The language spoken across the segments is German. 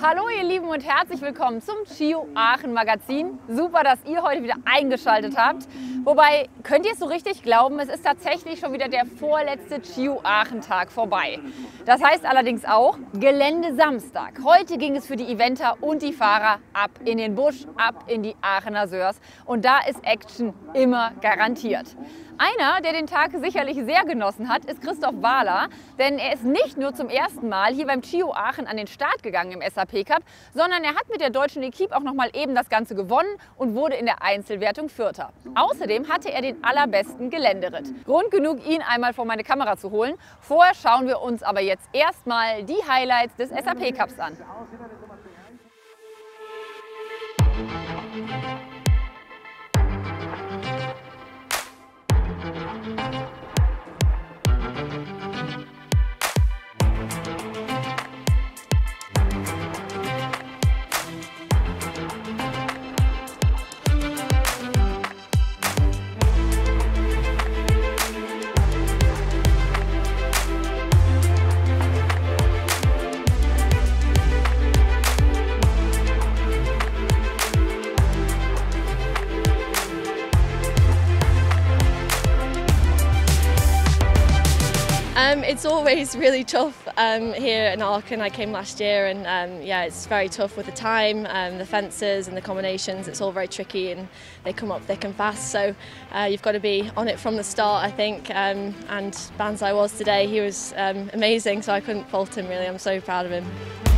Hallo ihr Lieben und herzlich willkommen zum Chio Aachen Magazin. Super, dass ihr heute wieder eingeschaltet habt. Wobei, könnt ihr es so richtig glauben, es ist tatsächlich schon wieder der vorletzte Chio Aachen Tag vorbei. Das heißt allerdings auch Gelände Samstag. Heute ging es für die Eventer und die Fahrer ab in den Busch, ab in die Aachener Sörs. Und da ist Action immer garantiert. Einer, der den Tag sicherlich sehr genossen hat, ist Christoph Wahler, denn er ist nicht nur zum ersten Mal hier beim Chio Aachen an den Start gegangen im SAP Cup, sondern er hat mit der deutschen Equipe auch noch mal eben das Ganze gewonnen und wurde in der Einzelwertung Vierter. Außerdem hatte er den allerbesten Geländeritt. Grund genug, ihn einmal vor meine Kamera zu holen. Vorher schauen wir uns aber jetzt erstmal die Highlights des SAP Cups an. Um, it's always really tough um, here in Arkin. I came last year and um, yeah, it's very tough with the time, um, the fences and the combinations. It's all very tricky and they come up thick and fast. So uh, you've got to be on it from the start, I think. Um, and Banzai was today. He was um, amazing, so I couldn't fault him really. I'm so proud of him.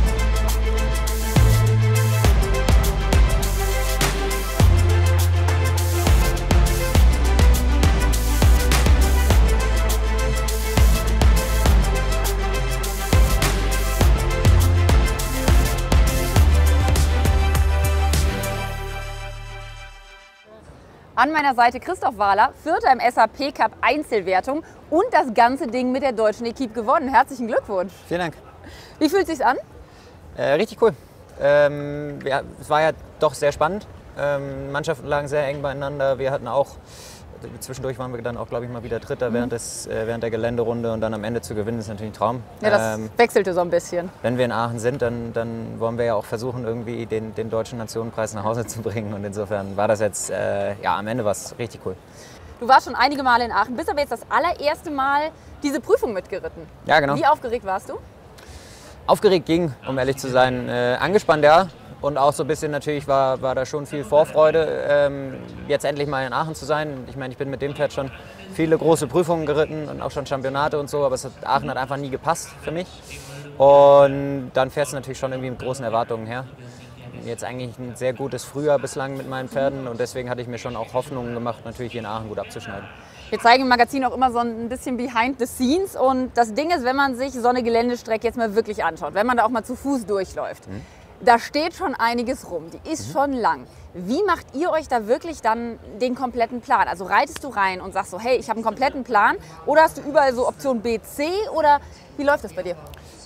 An meiner Seite Christoph Wahler, Vierter im SAP Cup Einzelwertung und das ganze Ding mit der deutschen Equipe gewonnen. Herzlichen Glückwunsch. Vielen Dank. Wie fühlt es sich an? Äh, richtig cool. Ähm, ja, es war ja doch sehr spannend. Ähm, Mannschaften lagen sehr eng beieinander. Wir hatten auch, zwischendurch waren wir dann auch, glaube ich, mal wieder Dritter während, des, äh, während der Geländerunde und dann am Ende zu gewinnen, ist natürlich ein Traum. Ja, das Ähm, wechselte so ein bisschen. wenn wir in Aachen sind, dann, dann wollen wir ja auch versuchen, irgendwie den, den deutschen Nationenpreis nach Hause zu bringen. Und insofern war das jetzt, äh, ja, am Ende was richtig cool. Du warst schon einige Male in Aachen, bist aber jetzt das allererste Mal diese Prüfung mitgeritten. Ja, genau. Wie aufgeregt warst du? Aufgeregt ging, um ehrlich zu sein. Äh, angespannt, ja. Und auch so ein bisschen natürlich war, war da schon viel Vorfreude, ähm, jetzt endlich mal in Aachen zu sein. Ich meine, ich bin mit dem Pferd schon viele große Prüfungen geritten und auch schon Championate und so, aber hat, Aachen hat einfach nie gepasst für mich. Und dann fährst du natürlich schon irgendwie mit großen Erwartungen her. Jetzt eigentlich ein sehr gutes Frühjahr bislang mit meinen Pferden und deswegen hatte ich mir schon auch Hoffnungen gemacht, natürlich hier in Aachen gut abzuschneiden. Wir zeigen im Magazin auch immer so ein bisschen behind the scenes. Und das Ding ist, wenn man sich so eine Geländestrecke jetzt mal wirklich anschaut, wenn man da auch mal zu Fuß durchläuft, da steht schon einiges rum. Die ist schon lang. Wie macht ihr euch da wirklich dann den kompletten Plan? Also reitest du rein und sagst so, hey, ich habe einen kompletten Plan? Oder hast du überall so Option B, C? Oder wie läuft das bei dir?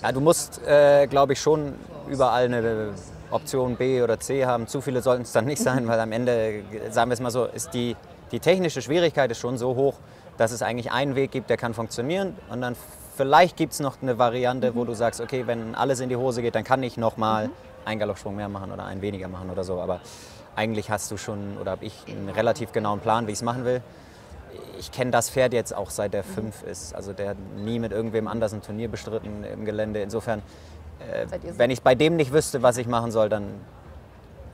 Ja, du musst, äh, glaube ich, schon überall eine Option B oder C haben. Zu viele sollten es dann nicht sein, weil am Ende, sagen wir es mal so, ist die, die technische Schwierigkeit ist schon so hoch, dass es eigentlich einen Weg gibt, der kann funktionieren. Und dann vielleicht gibt es noch eine Variante, wo du sagst, okay, wenn alles in die Hose geht, dann kann ich noch mal einen Galoppsprung mehr machen oder einen weniger machen oder so. Aber eigentlich hast du schon, oder habe ich einen relativ genauen Plan, wie ich es machen will. Ich kenne das Pferd jetzt auch seit der fünf ist. Also der hat nie mit irgendwem anders ein Turnier bestritten im Gelände. Insofern, äh, wenn ich bei dem nicht wüsste, was ich machen soll, dann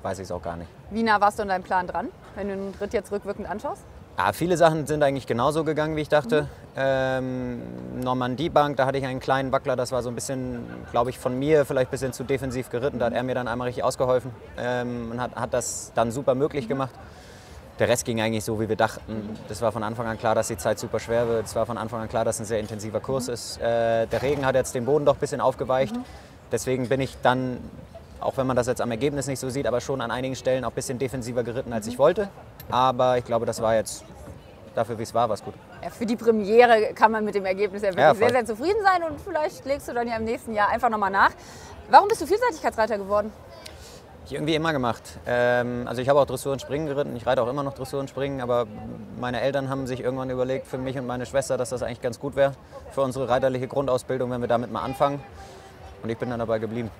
weiß ich es auch gar nicht. Wie nah warst du an deinem Plan dran, wenn du den Ritt jetzt rückwirkend anschaust? Ja, viele Sachen sind eigentlich genauso gegangen, wie ich dachte. Ähm, Normandie-Bank, da hatte ich einen kleinen Wackler, das war so ein bisschen, glaube ich, von mir vielleicht ein bisschen zu defensiv geritten. Da hat er mir dann einmal richtig ausgeholfen ähm, und hat, hat das dann super möglich gemacht. Der Rest ging eigentlich so, wie wir dachten. Das war von Anfang an klar, dass die Zeit super schwer wird. Es war von Anfang an klar, dass es ein sehr intensiver Kurs ist. Äh, der Regen hat jetzt den Boden doch ein bisschen aufgeweicht. Deswegen bin ich dann, auch wenn man das jetzt am Ergebnis nicht so sieht, aber schon an einigen Stellen auch ein bisschen defensiver geritten, als ich wollte. Aber ich glaube, das war jetzt dafür, wie es war, war es gut. Ja, für die Premiere kann man mit dem Ergebnis ja wirklich Ja, sehr, sehr zufrieden sein und vielleicht legst du dann ja im nächsten Jahr einfach nochmal nach. Warum bist du Vielseitigkeitsreiter geworden? Ich irgendwie immer gemacht. Ähm, also ich habe auch Dressur und Springen geritten. Ich reite auch immer noch Dressur und Springen. Aber meine Eltern haben sich irgendwann überlegt, für mich und meine Schwester, dass das eigentlich ganz gut wäre für unsere reiterliche Grundausbildung, wenn wir damit mal anfangen. Und ich bin dann dabei geblieben.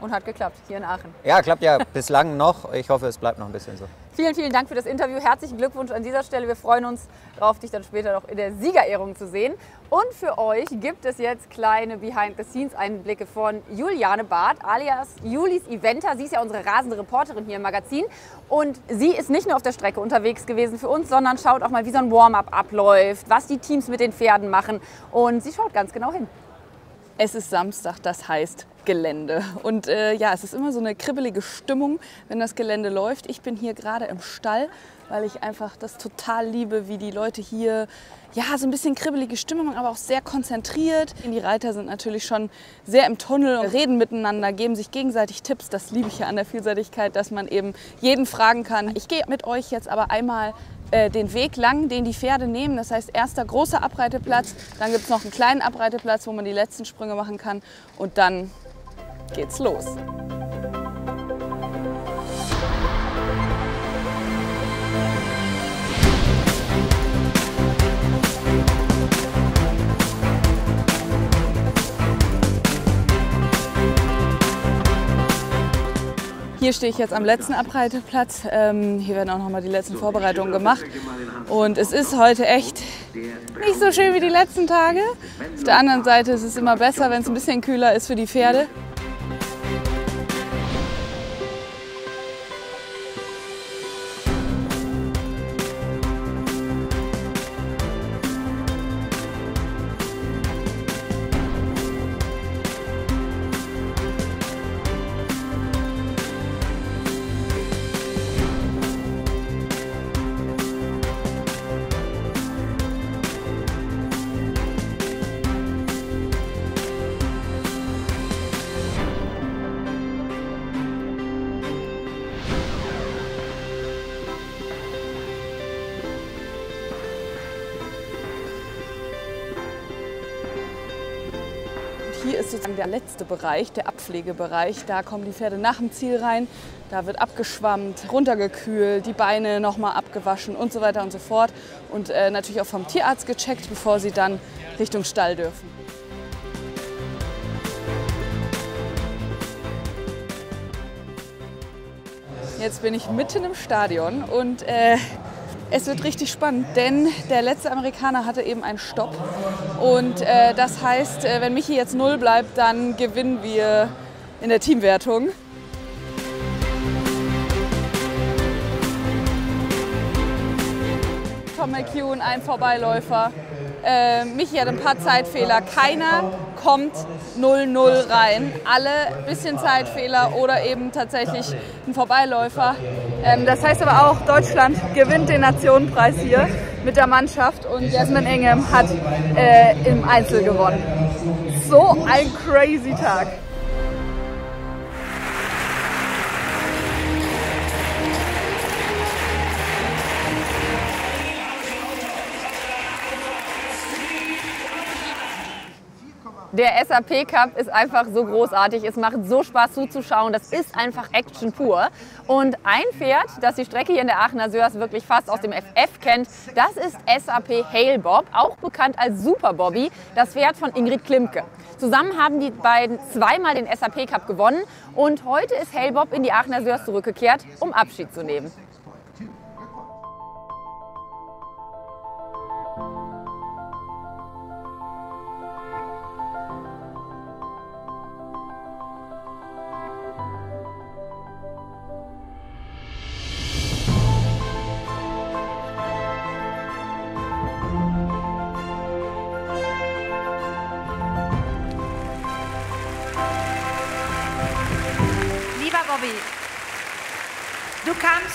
Und hat geklappt, hier in Aachen. Ja, klappt ja bislang noch. Ich hoffe, es bleibt noch ein bisschen so. Vielen, vielen Dank für das Interview. Herzlichen Glückwunsch an dieser Stelle. Wir freuen uns darauf, dich dann später noch in der Siegerehrung zu sehen. Und für euch gibt es jetzt kleine Behind-the-Scenes-Einblicke von Juliane Barth, alias Julis Eventer. Sie ist ja unsere rasende Reporterin hier im Magazin. Und sie ist nicht nur auf der Strecke unterwegs gewesen für uns, sondern schaut auch mal, wie so ein Warm-up abläuft, was die Teams mit den Pferden machen. Und sie schaut ganz genau hin. Es ist Samstag, das heißt Gelände. Und äh, ja, es ist immer so eine kribbelige Stimmung, wenn das Gelände läuft. Ich bin hier gerade im Stall, weil ich einfach das total liebe, wie die Leute hier ja, so ein bisschen kribbelige Stimmung, aber auch sehr konzentriert. Die Reiter sind natürlich schon sehr im Tunnel und reden miteinander, geben sich gegenseitig Tipps. Das liebe ich ja an der Vielseitigkeit, dass man eben jeden fragen kann. Ich gehe mit euch jetzt aber einmal äh, den Weg lang, den die Pferde nehmen. Das heißt, erster großer Abreiteplatz, dann gibt es noch einen kleinen Abreiteplatz, wo man die letzten Sprünge machen kann und dann geht's los. Hier stehe ich jetzt am letzten Abreiteplatz. Ähm, hier werden auch noch mal die letzten Vorbereitungen gemacht. Und es ist heute echt nicht so schön wie die letzten Tage. Auf der anderen Seite ist es immer besser, wenn es ein bisschen kühler ist für die Pferde. Ist sozusagen der letzte Bereich, der Abpflegebereich. Da kommen die Pferde nach dem Ziel rein. Da wird abgeschwammt, runtergekühlt, die Beine nochmal abgewaschen und so weiter und so fort. Und äh, natürlich auch vom Tierarzt gecheckt, bevor sie dann Richtung Stall dürfen. Jetzt bin ich mitten im Stadion und äh, es wird richtig spannend, denn der letzte Amerikaner hatte eben einen Stopp. Und äh, das heißt, äh, wenn Michi jetzt null bleibt, dann gewinnen wir in der Teamwertung. Tom McEwen, ein Vorbeiläufer. Äh, Michi hat ein paar Zeitfehler. Keiner kommt 0-0 rein. Alle bisschen Zeitfehler oder eben tatsächlich ein Vorbeiläufer. Ähm, das heißt aber auch, Deutschland gewinnt den Nationenpreis hier mit der Mannschaft und Jasmine Ingham hat äh, im Einzel gewonnen. So ein crazy Tag. Der SAP Cup ist einfach so großartig. Es macht so Spaß zuzuschauen. Das ist einfach Action pur. Und ein Pferd, das die Strecke hier in der Aachener Sörs wirklich fast aus dem FF kennt, das ist SAP Hail Bob, auch bekannt als Super Bobby, das Pferd von Ingrid Klimke. Zusammen haben die beiden zweimal den SAP Cup gewonnen und heute ist Hail Bob in die Aachener Sörs zurückgekehrt, um Abschied zu nehmen.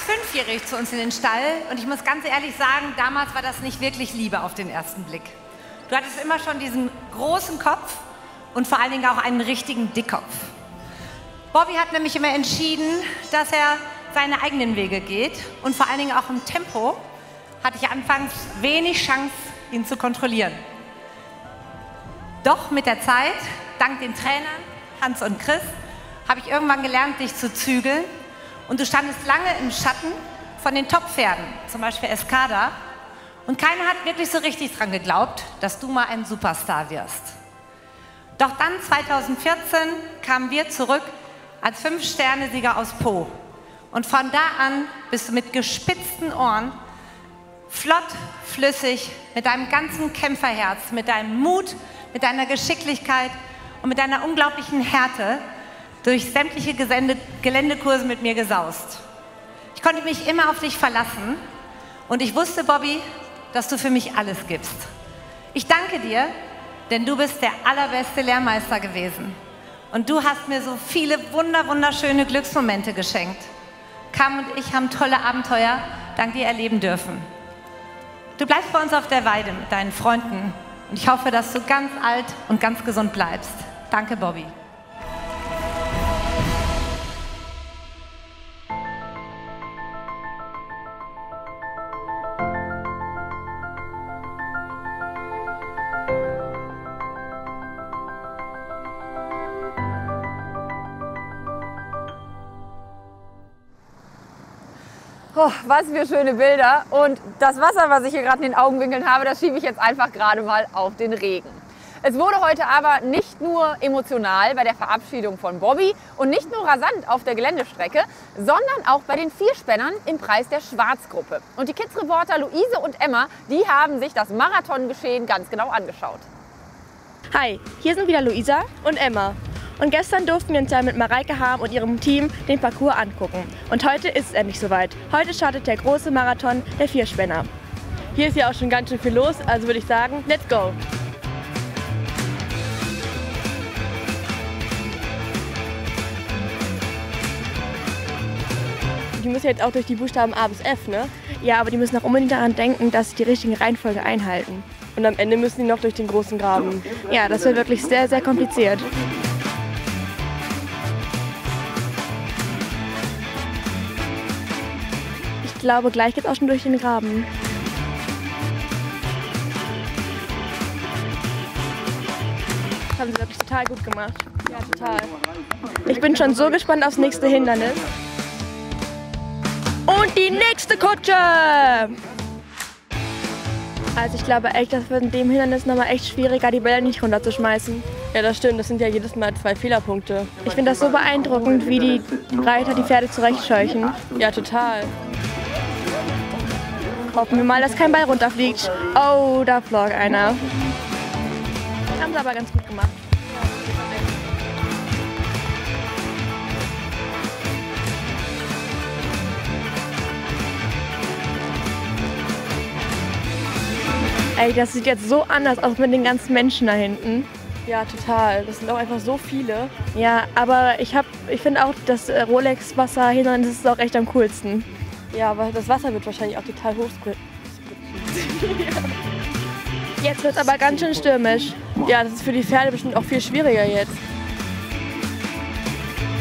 Fünfjährig zu uns in den Stall und ich muss ganz ehrlich sagen, damals war das nicht wirklich Liebe auf den ersten Blick. Du hattest immer schon diesen großen Kopf und vor allen Dingen auch einen richtigen Dickkopf. Bobby hat nämlich immer entschieden, dass er seine eigenen Wege geht und vor allen Dingen auch im Tempo hatte ich anfangs wenig Chance, ihn zu kontrollieren. Doch mit der Zeit, dank den Trainern Hans und Chris, habe ich irgendwann gelernt, dich zu zügeln. Und du standest lange im Schatten von den Top-Pferden, zum Beispiel Escada. Und keiner hat wirklich so richtig dran geglaubt, dass du mal ein Superstar wirst. Doch dann, 2014, kamen wir zurück als Fünf-Sterne-Sieger aus Po. Und von da an bist du mit gespitzten Ohren flott, flüssig, mit deinem ganzen Kämpferherz, mit deinem Mut, mit deiner Geschicklichkeit und mit deiner unglaublichen Härte durch sämtliche Gesende Geländekurse mit mir gesaust. Ich konnte mich immer auf dich verlassen und ich wusste, Bobby, dass du für mich alles gibst. Ich danke dir, denn du bist der allerbeste Lehrmeister gewesen. Und du hast mir so viele wunder, wunderschöne Glücksmomente geschenkt. Kam und ich haben tolle Abenteuer dank dir erleben dürfen. Du bleibst bei uns auf der Weide mit deinen Freunden und ich hoffe, dass du ganz alt und ganz gesund bleibst. Danke, Bobby. Oh, was für schöne Bilder. Und das Wasser, was ich hier gerade in den Augenwinkeln habe, das schiebe ich jetzt einfach gerade mal auf den Regen. Es wurde heute aber nicht nur emotional bei der Verabschiedung von Bobby und nicht nur rasant auf der Geländestrecke, sondern auch bei den Vierspännern im Preis der Schwarzgruppe. Und die Kids-Reporter Luise und Emma, die haben sich das Marathongeschehen ganz genau angeschaut. Hi, hier sind wieder Luisa und Emma. Und gestern durften wir uns ja mit Mareike Harm und ihrem Team den Parcours angucken. Und heute ist es endlich soweit. Heute startet der große Marathon der Vierspänner. Hier ist ja auch schon ganz schön viel los, also würde ich sagen, let's go! Die müssen jetzt auch durch die Buchstaben A bis F, ne? Ja, aber die müssen auch unbedingt daran denken, dass sie die richtige Reihenfolge einhalten. Und am Ende müssen die noch durch den großen Graben. Ja, das wird wirklich sehr, sehr kompliziert. Glaube, gleich geht's auch schon durch den Graben. Das haben sie wirklich total gut gemacht. Ja, total. Ich bin schon so gespannt aufs nächste Hindernis. Und die nächste Kutsche! Also ich glaube echt, das wird in dem Hindernis nochmal echt schwieriger, die Bälle nicht runterzuschmeißen. Ja, das stimmt. Das sind ja jedes Mal zwei Fehlerpunkte. Ich finde das so beeindruckend, wie die Reiter die Pferde zurechtscheuchen. Ja, total. Hoffen wir mal, dass kein Ball runterfliegt. Oh, da flog einer. Haben sie aber ganz gut gemacht. Ey, das sieht jetzt so anders aus mit den ganzen Menschen da hinten. Ja, total. Das sind auch einfach so viele. Ja, aber ich, hab, ich finde auch, das äh, Rolex-Wasser Hindernis ist auch echt am coolsten. Ja, aber das Wasser wird wahrscheinlich auch total hoch Jetzt wird es aber ganz schön stürmisch. Ja, das ist für die Pferde bestimmt auch viel schwieriger jetzt.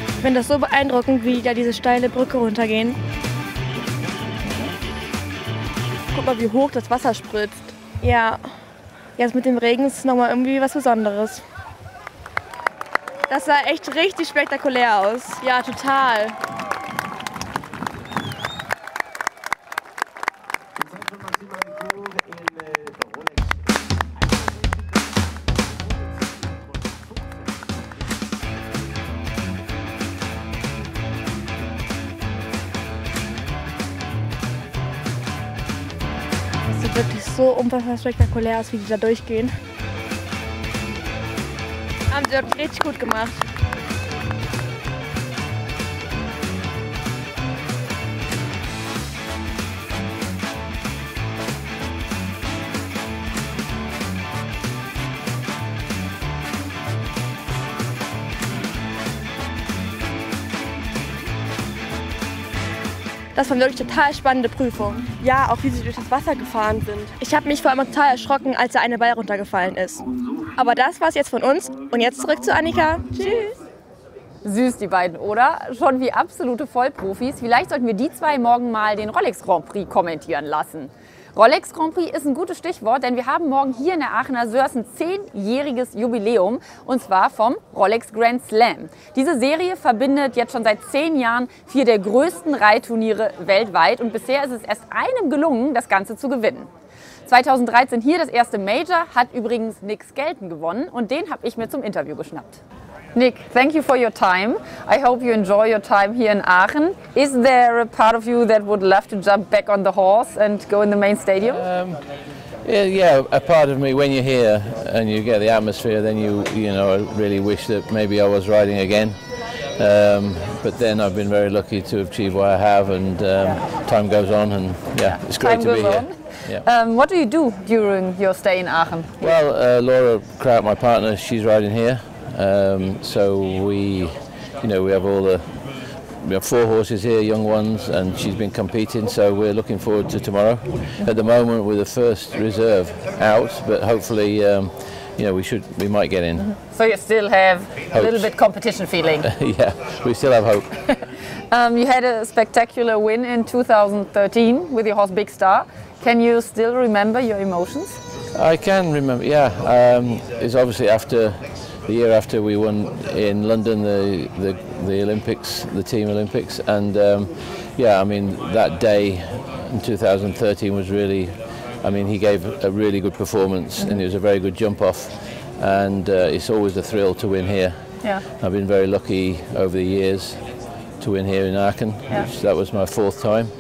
Ich finde das so beeindruckend, wie da diese steile Brücke runtergehen. Guck mal, wie hoch das Wasser spritzt. Ja, jetzt mit dem Regen ist es nochmal irgendwie was Besonderes. Das sah echt richtig spektakulär aus. Ja, total. Unfassbar spektakulär aus, wie die da durchgehen. Haben sie richtig gut gemacht. Das war wirklich total spannende Prüfung. Ja, auch wie sie durch das Wasser gefahren sind. Ich habe mich vor allem total erschrocken, als der eine Ball runtergefallen ist. Aber das war's jetzt von uns. Und jetzt zurück zu Annika. Tschüss. Süß, die beiden, oder? Schon wie absolute Vollprofis. Vielleicht sollten wir die zwei morgen mal den Rolex Grand Prix kommentieren lassen. Rolex Grand Prix ist ein gutes Stichwort, denn wir haben morgen hier in der Aachener Sörs ein zehnjähriges Jubiläum und zwar vom Rolex Grand Slam. Diese Serie verbindet jetzt schon seit zehn Jahren vier der größten Reitturniere weltweit und bisher ist es erst einem gelungen, das Ganze zu gewinnen. 2013 hier das erste Major, hat übrigens Nick Skelton gewonnen und den habe ich mir zum Interview geschnappt. Nick, thank you for your time. I hope you enjoy your time here in Aachen. Is there a part of you that would love to jump back on the horse and go in the main stadium? Um, yeah, yeah, a part of me when you're here and you get the atmosphere, then you you know really wish that maybe I was riding again. Um, but then I've been very lucky to achieve what I have, and um, time goes on, and yeah, it's great Time to be goes here. on. Yeah. Um, what do you do during your stay in Aachen? Well, uh, Laura Kraut, my partner, she's riding here. Um, so we, you know, we have all the, we have four horses here, young ones, and she's been competing. So we're looking forward to tomorrow. At the moment, we're the first reserve out, but hopefully, um, you know, we should, we might get in. So you still have a little Hopes. bit competition feeling. yeah, we still have hope. Um, you had a spectacular win in 2013 with your horse Big Star. Can you still remember your emotions? I can remember, yeah. Um, it's obviously after the year after we won in London the, the, the Olympics, the Team Olympics, and um, yeah, I mean that day in 2013 was really, I mean he gave a really good performance and it was a very good jump off, and uh, it's always a thrill to win here. Yeah. I've been very lucky over the years to win here in Aachen. Yeah. Which, that was my fourth time,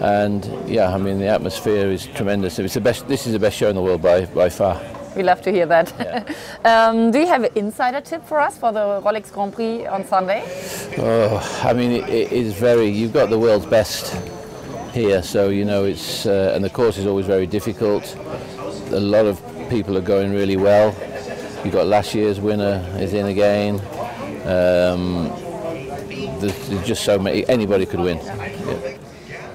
and yeah, I mean the atmosphere is tremendous. It's the best. This is the best show in the world by by far. We love to hear that. um, do you have an insider tip for us for the Rolex Grand Prix on Sunday? Oh, I mean, it, it is very. You've got the world's best here, so you know it's, uh, and the course is always very difficult. A lot of people are going really well. You've got last year's winner is in again. Um, there's, there's just so many. Anybody could win. Yeah.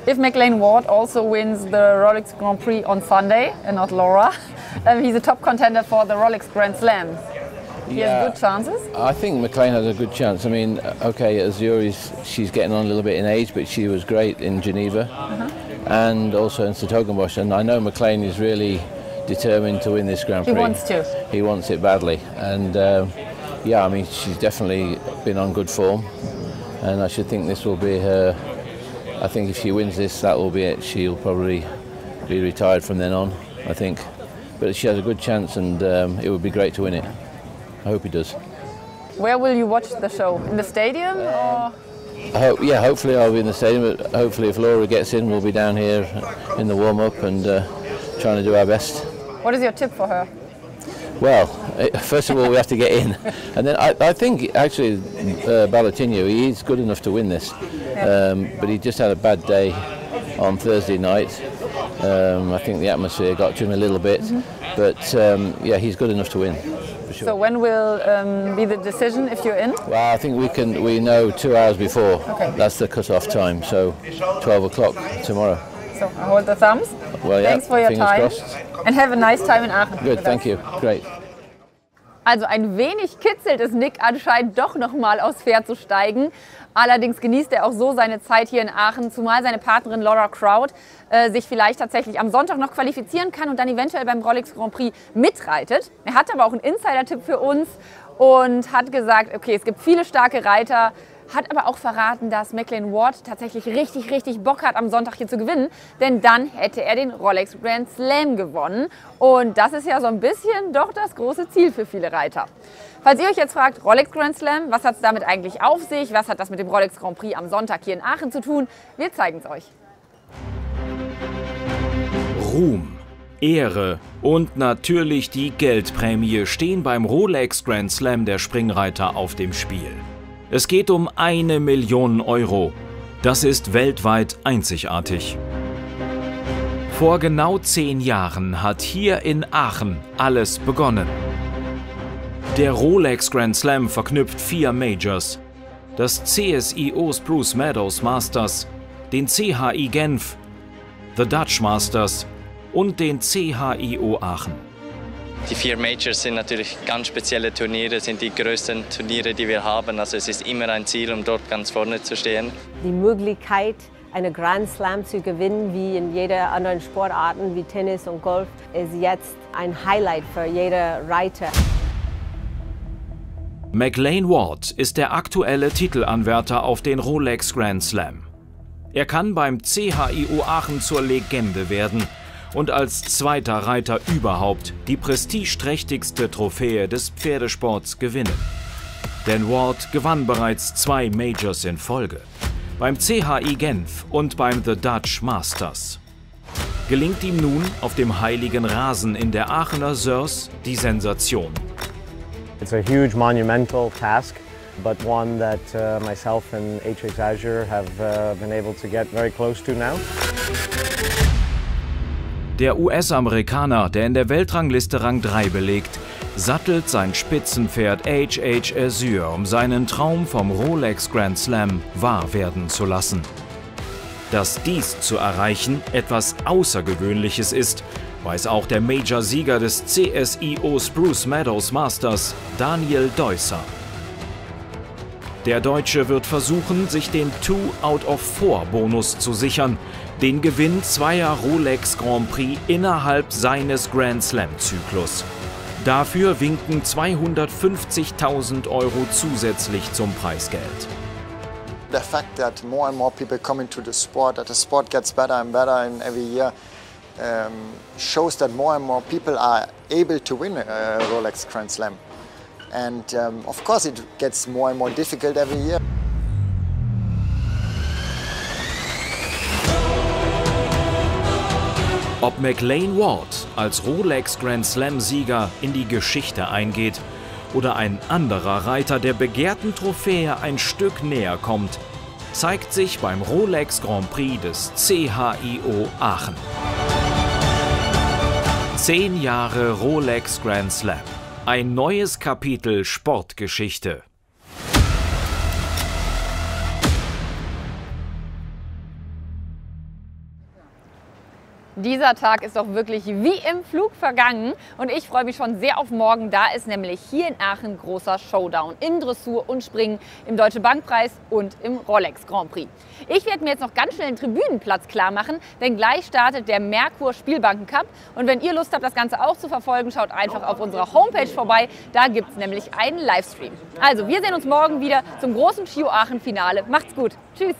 If McLean Ward also wins the Rolex Grand Prix on Sunday and not Laura, um, he's a top contender for the Rolex Grand Slam. He Yeah. has good chances. I think McLean has a good chance. I mean, okay, Azuri's she's getting on a little bit in age, but she was great in Geneva and also in Satogenbosch. And I know McLean is really determined to win this Grand Prix. He wants to. He wants it badly, and um, yeah, I mean, she's definitely been on good form, and I should think this will be her. I think if she wins this, that will be it. She'll probably be retired from then on. I think, but she has a good chance, and um, it would be great to win it. I hope he does. Where will you watch the show? In the stadium or? I hope, yeah, hopefully I'll be in the stadium. But hopefully, if Laura gets in, we'll be down here in the warm up and uh, trying to do our best. What is your tip for her? Well, eh, first of all, we have to get in, and then I, I think actually uh, Balatinho, he is good enough to win this, um, but he just had a bad day on Thursday night. Um, I think the atmosphere got to him a little bit, but um, yeah, he's good enough to win. For sure. So when will um, be the decision if you're in? Well, I think we can. We know two hours before. Okay. That's the cut-off time. So, 12 o'clock tomorrow. So I hold the thumbs. Well, yeah, Thanks for your time. crossed. And have a nice time in Aachen. Good. Thank us. you. Great. Also ein wenig kitzelt es Nick anscheinend doch noch mal aufs Pferd zu steigen. Allerdings genießt er auch so seine Zeit hier in Aachen, zumal seine Partnerin Laura Crowd äh, sich vielleicht tatsächlich am Sonntag noch qualifizieren kann und dann eventuell beim Rolex Grand Prix mitreitet. Er hat aber auch einen Insider-Tipp für uns und hat gesagt, okay, es gibt viele starke Reiter, hat aber auch verraten, dass McLean Ward tatsächlich richtig, richtig Bock hat, am Sonntag hier zu gewinnen. Denn dann hätte er den Rolex Grand Slam gewonnen. Und das ist ja so ein bisschen doch das große Ziel für viele Reiter. Falls ihr euch jetzt fragt, Rolex Grand Slam, was hat es damit eigentlich auf sich? Was hat das mit dem Rolex Grand Prix am Sonntag hier in Aachen zu tun? Wir zeigen es euch. Ruhm, Ehre und natürlich die Geldprämie stehen beim Rolex Grand Slam der Springreiter auf dem Spiel. Es geht um eine Million Euro. Das ist weltweit einzigartig. Vor genau zehn Jahren hat hier in Aachen alles begonnen. Der Rolex Grand Slam verknüpft vier Majors. Das CSIO Spruce Meadows Masters, den CHI Genf, The Dutch Masters und den CHIO Aachen. Die vier Majors sind natürlich ganz spezielle Turniere, sind die größten Turniere, die wir haben. Also es ist immer ein Ziel, um dort ganz vorne zu stehen. die Möglichkeit, eine Grand Slam zu gewinnen, wie in jeder anderen Sportarten wie Tennis und Golf, ist jetzt ein Highlight für jeder Reiter. McLean Ward ist der aktuelle Titelanwärter auf den Rolex Grand Slam. Er kann beim CHIO Aachen zur Legende werden und als zweiter Reiter überhaupt die prestigeträchtigste Trophäe des Pferdesports gewinnen. Denn Ward gewann bereits zwei Majors in Folge. Beim CHI Genf und beim The Dutch Masters. Gelingt ihm nun auf dem heiligen Rasen in der Aachener Sörs die Sensation. It's a huge monumental task, but one that uh, myself and HX Azure have uh, been able to get very close to now. Der US-Amerikaner, der in der Weltrangliste Rang 3 belegt, sattelt sein Spitzenpferd HH Azure, um seinen Traum vom Rolex Grand Slam wahr werden zu lassen. Dass dies zu erreichen etwas Außergewöhnliches ist, weiß auch der Major-Sieger des CSIO Spruce Meadows Masters, Daniel Deusser. Der Deutsche wird versuchen, sich den Two out of Four Bonus zu sichern, den Gewinn zweier Rolex Grand Prix innerhalb seines Grand Slam Zyklus. Dafür winken 250.000 Euro zusätzlich zum Preisgeld. The fact that more and more people come into the sport, that the sport gets better and better in every year, um, shows that more and more people are able to win a Rolex Grand Slam. And um, of course it gets more and more difficult every year. Ob McLean Ward als Rolex Grand Slam-Sieger in die Geschichte eingeht oder ein anderer Reiter der begehrten Trophäe ein Stück näher kommt, zeigt sich beim Rolex Grand Prix des CHIO Aachen. Zehn Jahre Rolex Grand Slam. Ein neues Kapitel Sportgeschichte. Dieser Tag ist doch wirklich wie im Flug vergangen und ich freue mich schon sehr auf morgen. Da ist nämlich hier in Aachen großer Showdown im Dressur und Springen, im Deutsche Bankpreis und im Rolex Grand Prix. Ich werde mir jetzt noch ganz schnell den Tribünenplatz klar machen, denn gleich startet der Merkur Spielbanken Cup. Und wenn ihr Lust habt, das Ganze auch zu verfolgen, schaut einfach auf unserer Homepage vorbei. Da gibt es nämlich einen Livestream. Also, wir sehen uns morgen wieder zum großen Chio Aachen Finale. Macht's gut. Tschüss.